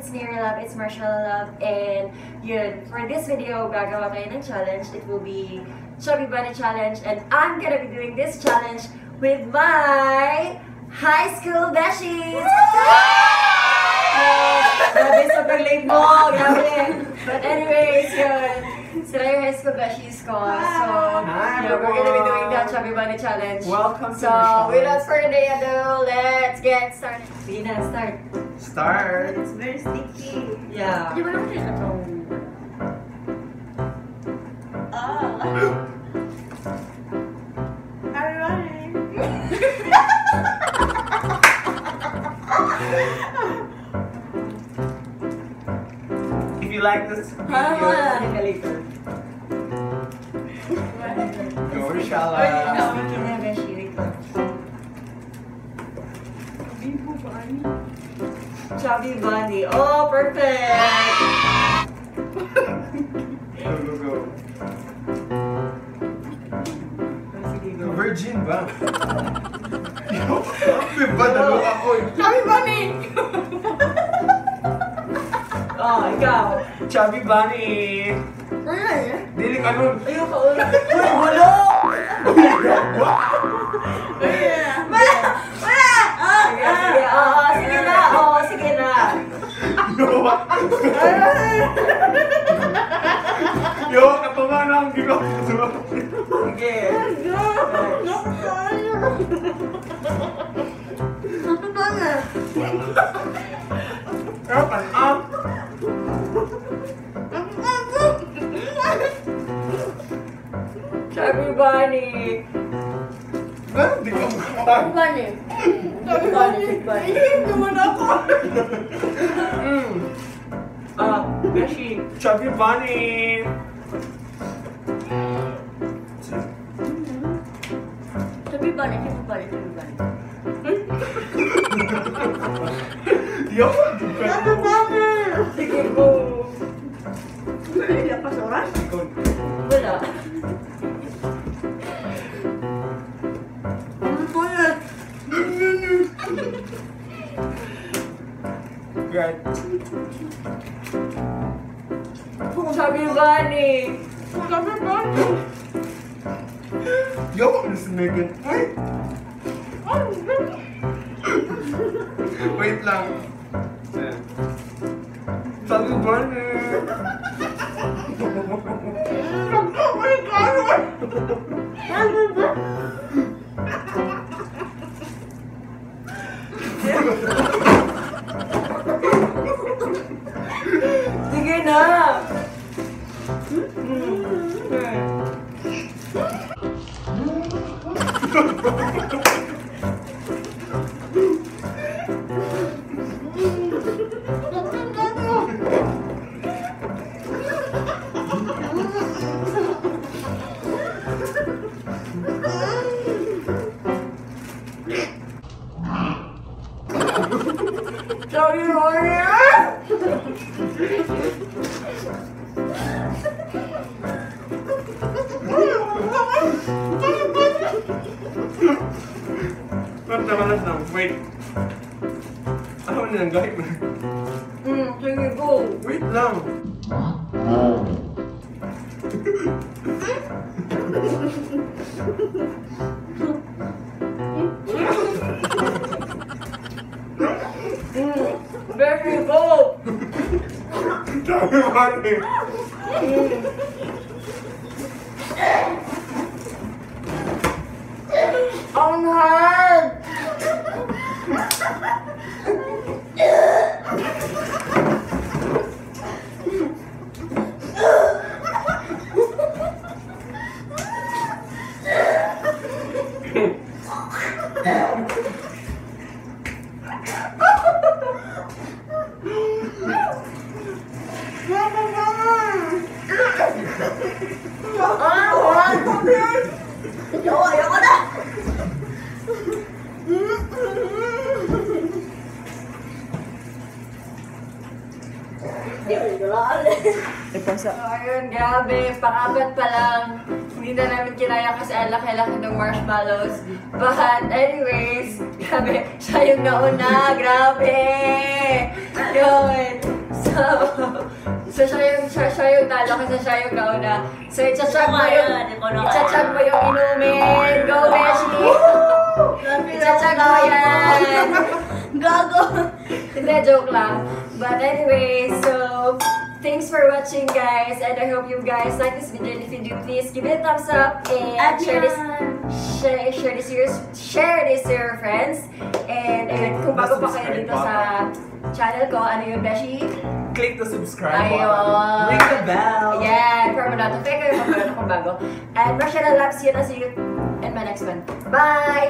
it's Nira Love, it's Marciella Love, and yun, for this video, gagawa tayo ng challenge. It will be Chubby Bunny Challenge, and I'm gonna be doing this challenge with my high school beshies! Grabe, sobrang late mo! Grabe! But anyways, yun. Sila yung high school beshies ko. So, Hi, yeah, we're gonna be doing everyone. that Chubby Bunny Challenge. Welcome to So, the challenge. without further ado, let's get started. Sige na, start. Start. It's very sticky. Yeah. Di ba naman yung itong... Ah. Everybody. If you like this video, later. go to Ay, Shala. Chubby Bunny. Oh, perfect! Go, go, go. Virgin ba? Di ba dalawa ako eh? Chubby Bunny! Oh, ikaw. Chubby Bunny! Ano yan? Dili ka nun. Ayoko ulit. Uy, gulo! Wala! Yo, ketungan nang di blok. Oke. Aku banget. Kapan ah? Sabi bani. Eh, di kamar. Bani. Sabi bani. Ini cuma aku. Hmm. Bunny! Chubby Bunny. Chubby Bunny. Chubby Bunny. Yo, di ka Chubby Bunny! God. Kung sabi yung gani. Kung sabi ba? Yo, alis na yun. Ay! Wait lang. Sabi yung gani. Sabi yung gani. Sabi yung gani. Sige na! Sorry, Roy! Wait, malas lang. Wait. Ano na lang gahit mo? Hmm, sige, go. Wait lang. Hmm, Beshi, go. Chubby Bunny! Ông hai Yeah. Nila So, ayun. Grabe, pangapat pa lang. Hindi na namin kinaya kasi ang laki-laki ng marshmallows. But anyways, grabe, siya yung nauna. Grabe! Yun. So, so siya yung, siya, siya yung talo kasi siya yung nauna. So, itchachag mo yung, itchachag mo yung inumin. Go, Beshi! Itchachag mo yan! Gago. Hindi, joke lang. But anyway, so thanks for watching guys and I hope you guys like this video and if you do please give it a thumbs up and At share this share, share this to your share this to your friends and ayun, kung bago pa kayo dito sa channel ko, ano yung Beshi? Click the subscribe button. Ring the bell. Yeah, para ma-notify kayo kung meron akong bago. And Rachel loves you and I'll see you in my next one. Bye!